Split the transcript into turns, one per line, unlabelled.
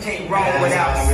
can't roll without